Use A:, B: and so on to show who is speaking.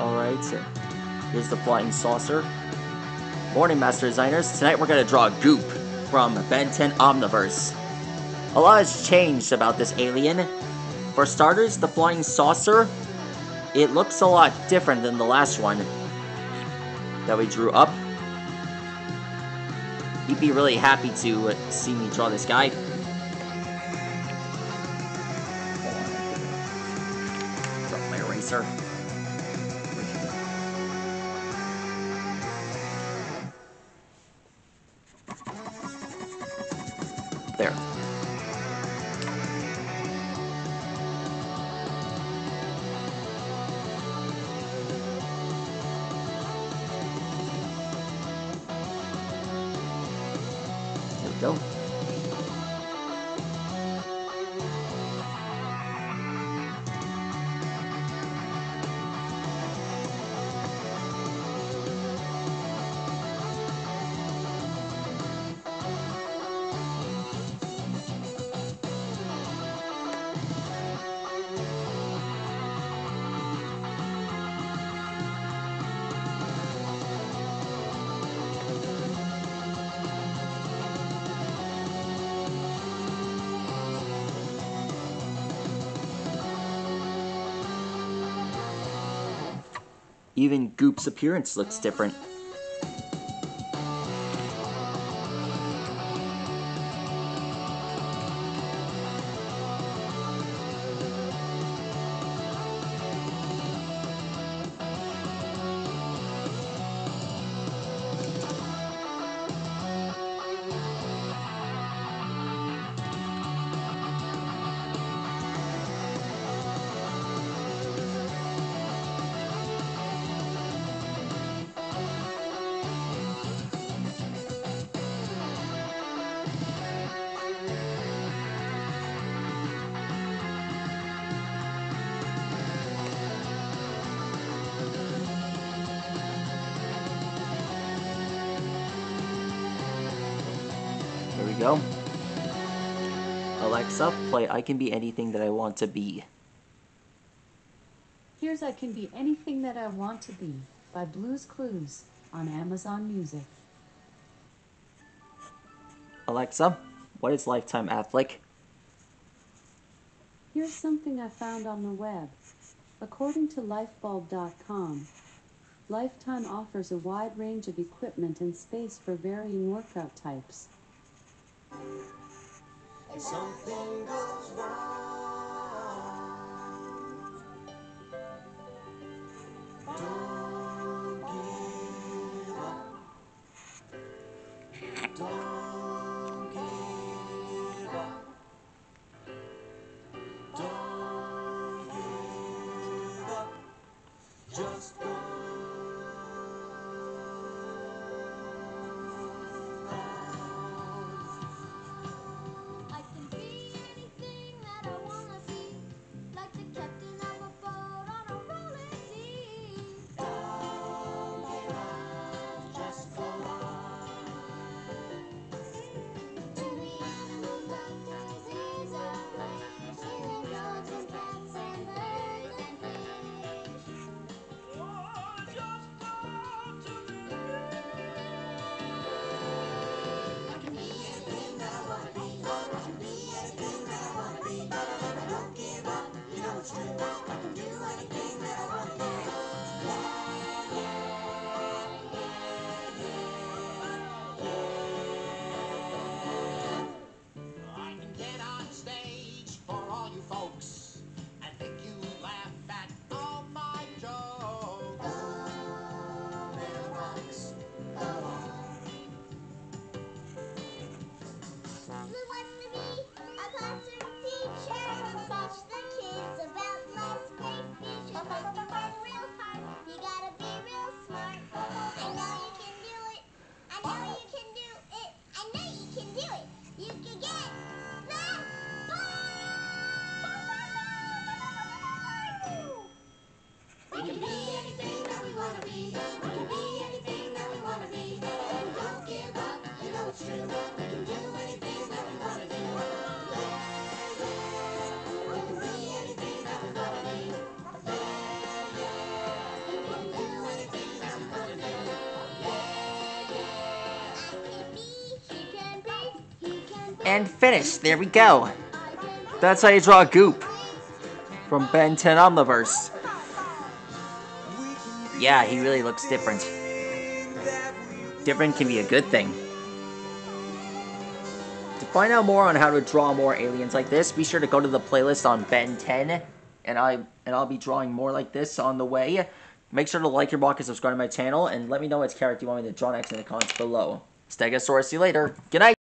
A: Alright, here's the flying saucer. Morning, Master Designers. Tonight we're gonna draw Goop from Ben 10 Omniverse. A lot has changed about this alien. For starters, the flying saucer, it looks a lot different than the last one that we drew up. He'd be really happy to see me draw this guy. Drop my eraser. Go. Even Goop's appearance looks different. There we go. Alexa, play I Can Be Anything That I Want to Be.
B: Here's I Can Be Anything That I Want to Be by Blues Clues on Amazon Music.
A: Alexa, what is Lifetime Athletic?
B: Here's something I found on the web. According to lifebulb.com, Lifetime offers a wide range of equipment and space for varying workout types.
C: Something goes wrong. Don't give up. Don't give up. Don't give up. Just
D: And
A: finished. There we go. That's how you draw a Goop from Ben 10 Omniverse. Yeah, he really looks different. Different can be a good thing. To find out more on how to draw more aliens like this, be sure to go to the playlist on Ben 10, and I and I'll be drawing more like this on the way. Make sure to like your block and subscribe to my channel, and let me know which character you want me to draw next in the comments below. Stegosaurus, see you later. Good night.